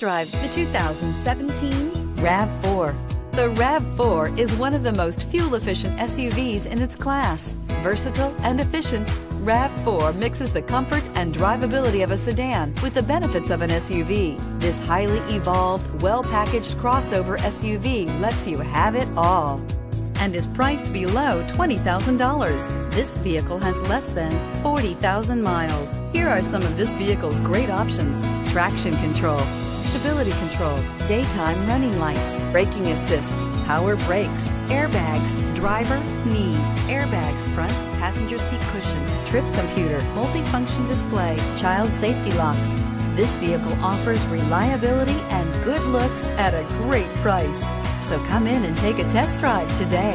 drive the 2017 RAV4. The RAV4 is one of the most fuel-efficient SUVs in its class. Versatile and efficient, RAV4 mixes the comfort and drivability of a sedan with the benefits of an SUV. This highly evolved, well-packaged crossover SUV lets you have it all and is priced below $20,000. This vehicle has less than 40,000 miles. Here are some of this vehicle's great options. Traction control, stability control, daytime running lights, braking assist, power brakes, airbags, driver, knee, airbags, front passenger seat cushion, trip computer, multifunction display, child safety locks. This vehicle offers reliability and good looks at a great price. So come in and take a test drive today.